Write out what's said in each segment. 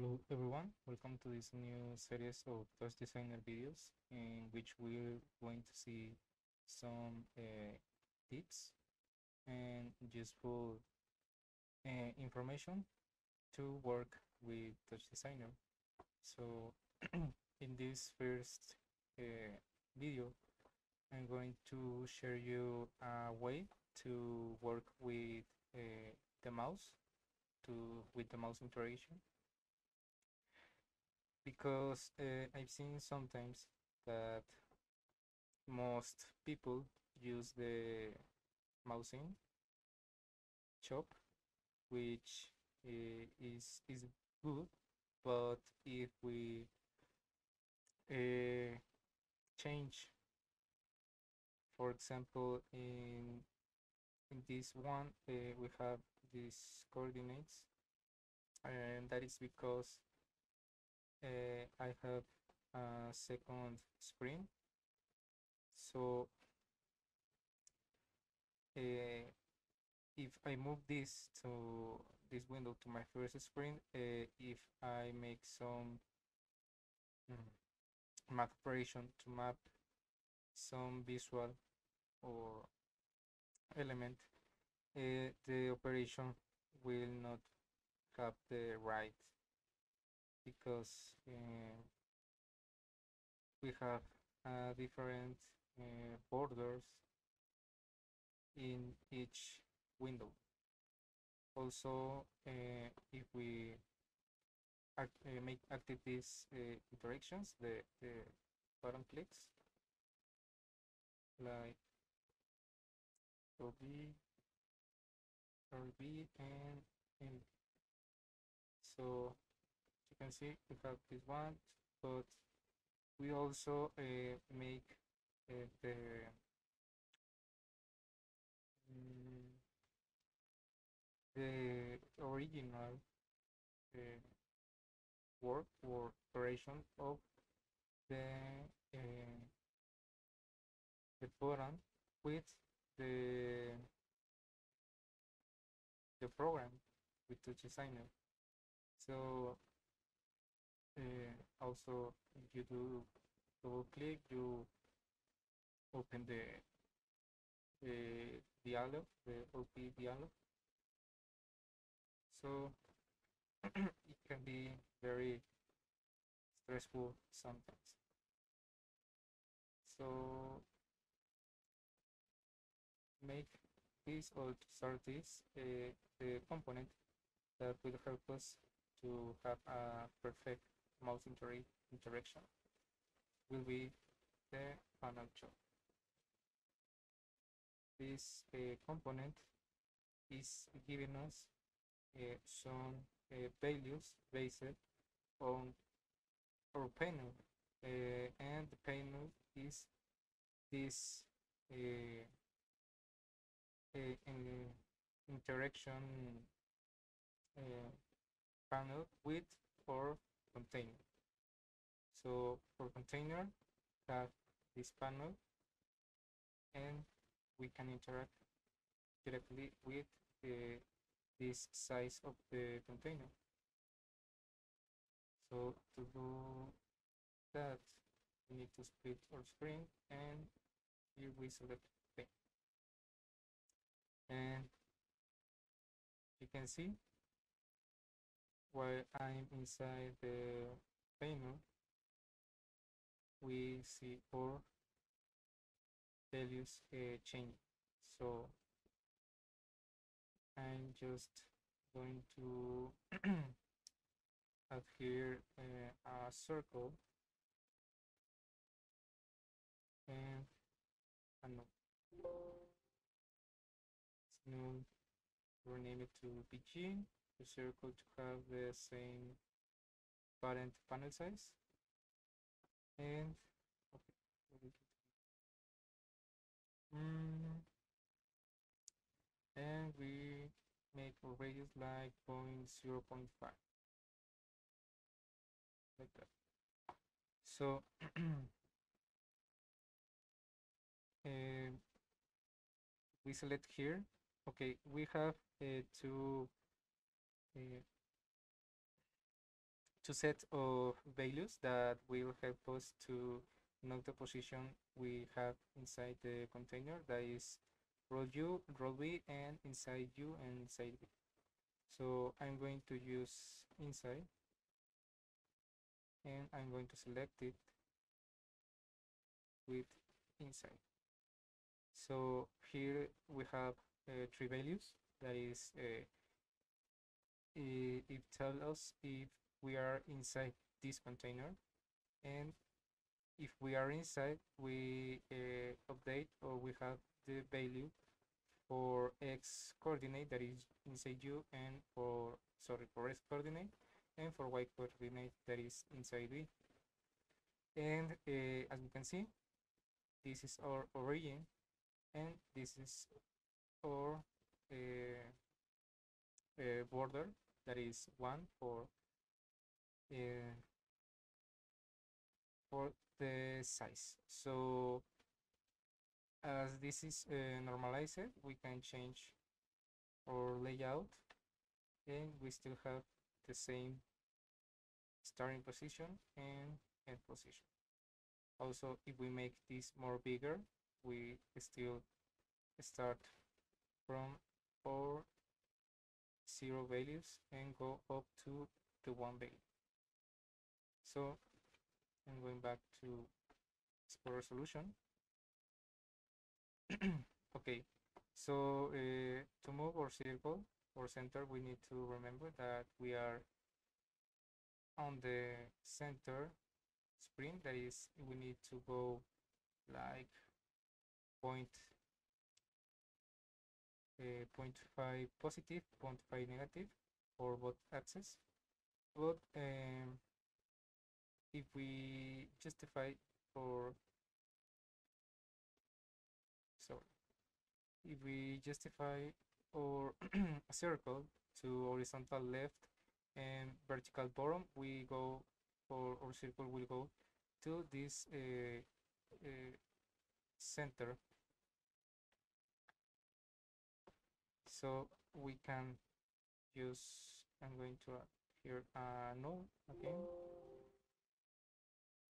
Hello everyone, welcome to this new series of Touch Designer videos in which we're going to see some uh, tips and useful uh, information to work with Touch Designer. So in this first uh, video, I'm going to share you a way to work with uh, the mouse to with the mouse interaction because uh, I've seen sometimes that most people use the mousing chop which uh, is is good but if we uh, change for example in in this one uh, we have these coordinates and that is because uh, I have a second screen. So uh, if I move this to this window to my first screen uh, if I make some mm, map operation to map some visual or element uh, the operation will not have the right because uh, we have uh, different uh, borders in each window. Also, uh, if we act, uh, make active these uh, interactions, the, the button clicks, like LB, RB, and, and so can see we have this one, but we also uh, make uh, the mm, the original uh, work or operation of the the button with the the program with Touch Designer. So uh, also if you do double click you open the the dialog the OP dialog. So it can be very stressful sometimes. So make this or start this uh, the component that will help us to have a perfect mouse inter interaction will be the panel chop. This uh, component is giving us uh, some uh, values based on our panel uh, and the panel is this uh, uh, interaction panel with our container. So for container, have this panel and we can interact directly with the, this size of the container. So to do that, we need to split our screen and here we select thing. And you can see while I'm inside the panel, we see our values uh, change. So I'm just going to add here uh, a circle and a no. Let's rename it to PG the circle to have the same parent panel size. And okay mm, and we make a radius like point 0 0.5 like that. So uh, we select here. Okay we have uh, two two sets of values that will help us to know the position we have inside the container that is row u, row v, and inside u and inside v. So I'm going to use inside and I'm going to select it with inside. So here we have uh, three values that is uh, it tells us if we are inside this container. And if we are inside we uh, update or we have the value for x coordinate that is inside u and for sorry for x coordinate and for y coordinate that is inside v and uh, as we can see this is our origin and this is our uh, border that is one for uh, for the size. So as this is uh, normalized we can change our layout and we still have the same starting position and end position. Also if we make this more bigger we still start from our zero values and go up to the one value. So I'm going back to Explorer solution okay so uh, to move our circle or center we need to remember that we are on the center spring that is we need to go like point uh, 0.5 positive 0.5 negative for both axes. But um, if we justify for so if we justify or a circle to horizontal left and vertical bottom we go or our circle will go to this uh, uh, center so we can use I'm going to uh, here uh, no again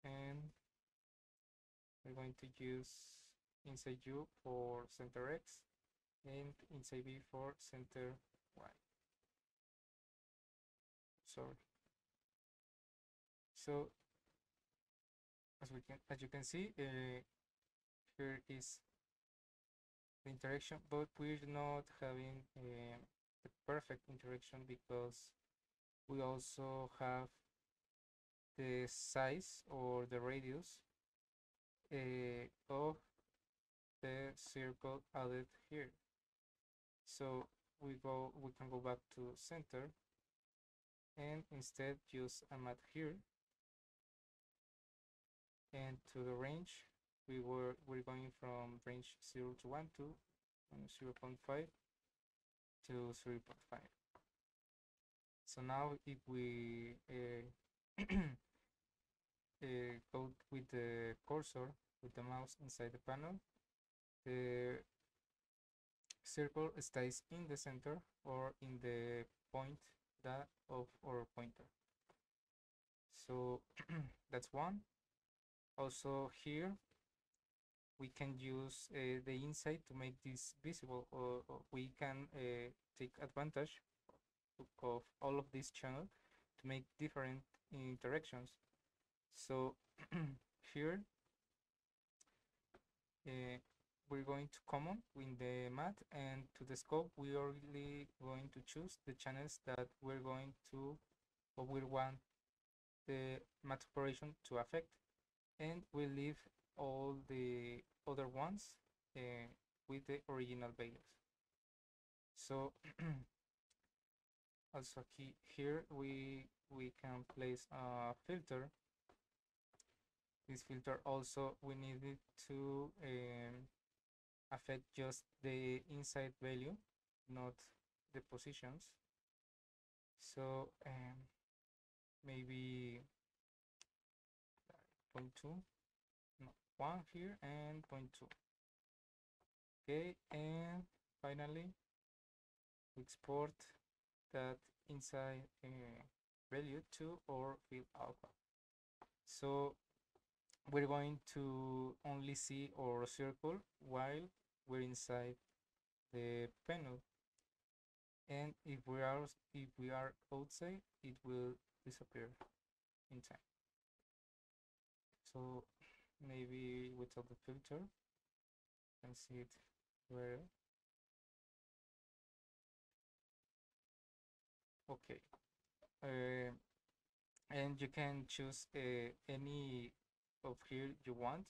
and we're going to use inside U for center X and inside V for center Y. Sorry. So as we can as you can see uh, here is interaction but we're not having uh, the perfect interaction because we also have the size or the radius uh, of the circle added here. So we go we can go back to center and instead use a math here and to the range we were we're going from range 0 to 1 to 0 0.5 to 0 0.5 so now if we uh, uh, go with the cursor with the mouse inside the panel the circle stays in the center or in the point that of our pointer. So that's one. Also here we can use uh, the insight to make this visible or, or we can uh, take advantage of all of this channel to make different interactions. So here uh, we're going to common in the math and to the scope we are really going to choose the channels that we're going to or we want the math operation to affect and we leave all the other ones uh, with the original values. So also key here we we can place a filter. This filter also we need it to um, affect just the inside value not the positions. So um, maybe point two one here and point two. Okay and finally export that inside uh, value to our field alpha. So we're going to only see our circle while we're inside the panel. And if we are if we are outside it will disappear in time. So maybe without the filter and see it where. Okay. Uh, and you can choose uh, any of here you want.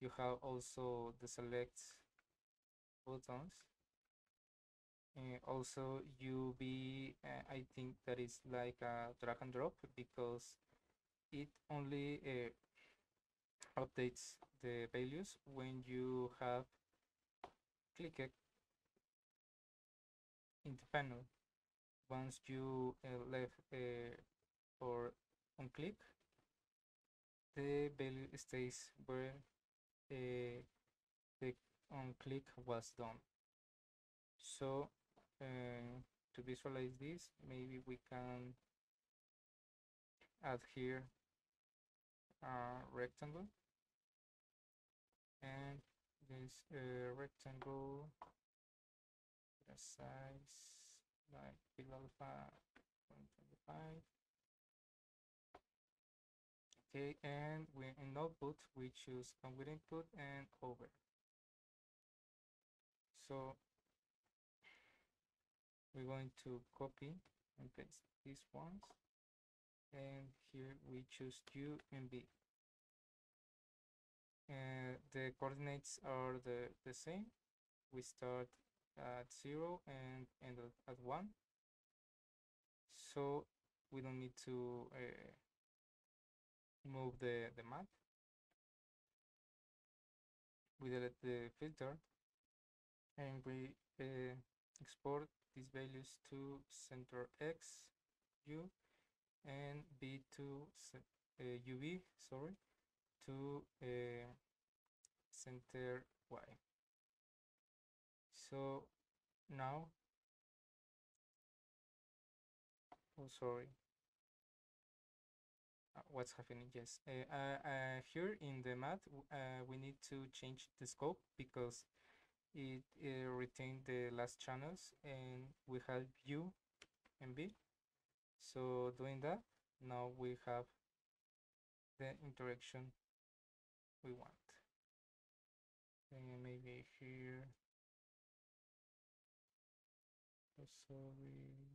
You have also the select buttons. Also UV uh, I think that is like a drag and drop because it only uh, updates the values when you have clicked in the panel. Once you uh, left uh, or unclick the value stays where uh, the unclick was done. So uh, to visualize this maybe we can add here a rectangle and this uh, rectangle the size like 125 okay and we in output we choose come with input and over. So we're going to copy and paste these ones. And here we choose u and v and the coordinates are the, the same. We start at 0 and end at 1 so we don't need to uh, move the, the map. We delete the filter and we uh, export these values to center X, U, and v to uh, UV, sorry, to uh, center Y. So now, oh sorry, uh, what's happening? Yes, uh, uh, here in the math, uh, we need to change the scope because it uh, retained the last channels and we have U and v. So doing that, now we have the interaction we want. And maybe here, oh, sorry,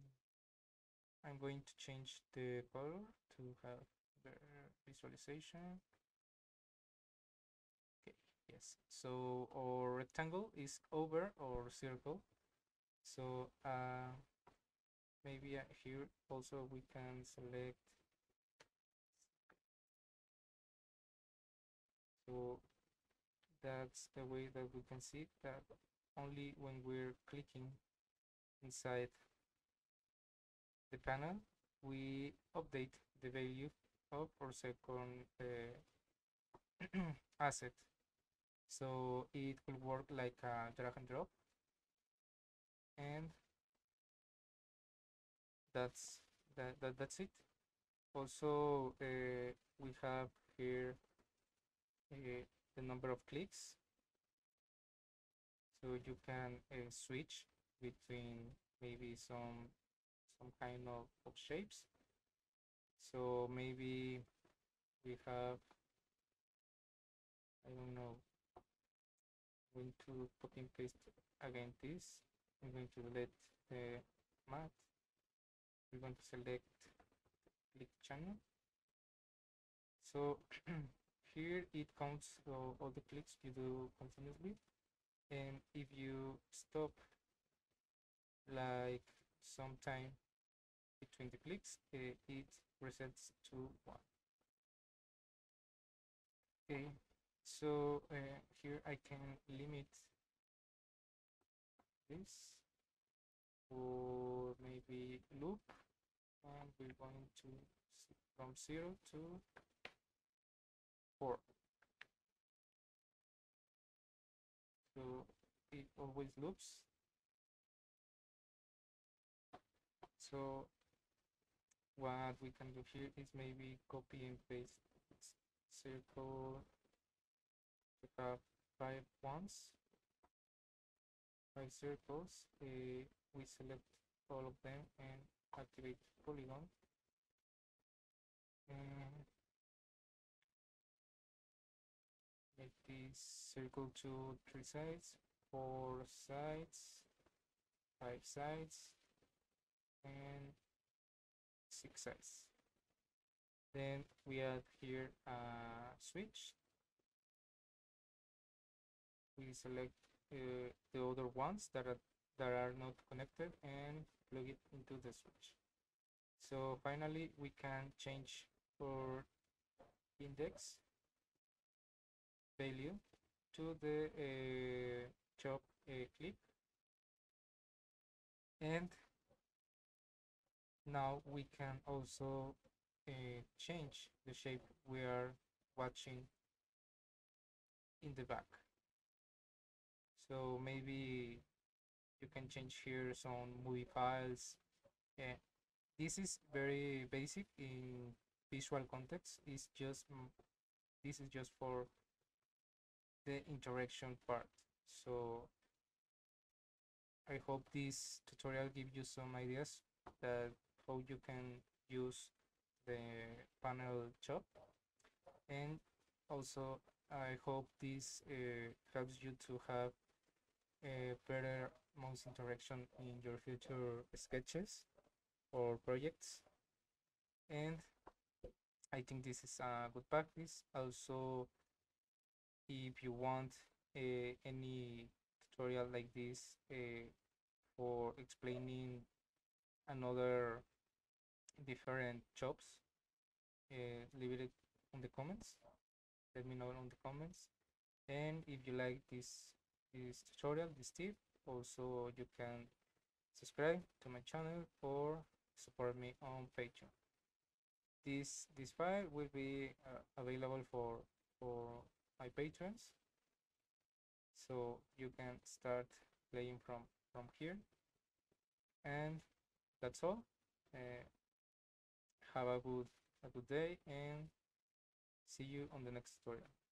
I'm going to change the color to have the visualization. Okay, yes. So our rectangle is over our circle. So uh, maybe uh, here also we can select so that's the way that we can see that only when we're clicking inside the panel we update the value of our second uh, asset. So it will work like a drag and drop. And that's that, that that's it. Also uh, we have here uh, the number of clicks. So you can uh, switch between maybe some some kind of, of shapes. So maybe we have I don't know I'm going to copy and paste again this. I'm going to delete the math we're going to select click channel. So here it counts uh, all the clicks you do continuously. And if you stop like some time between the clicks uh, it resets to one. Okay so uh, here I can limit this or maybe loop and we're going to from 0 to 4 so it always loops. So what we can do here is maybe copy and paste circle to have five ones five circles. Uh, we select all of them and activate polygon. And circle to three sides four sides five sides and six sides. Then we add here a switch. We select uh, the other ones that are that are not connected and plug it into the switch. So finally we can change for index value to the uh, chop uh, clip and now we can also uh, change the shape we are watching in the back. So maybe you can change here some movie files. Yeah this is very basic in visual context. It's just this is just for the interaction part. So I hope this tutorial gives you some ideas that how you can use the panel chop and also I hope this uh, helps you to have a better mouse interaction in your future sketches or projects. And I think this is a good practice. Also if you want uh, any tutorial like this uh, for explaining another different jobs uh, leave it on the comments. Let me know in the comments. And if you like this this tutorial this tip also you can subscribe to my channel or support me on patreon. This this file will be uh, available for for my patrons so you can start playing from from here. And that's all. Uh, have a good a good day and see you on the next tutorial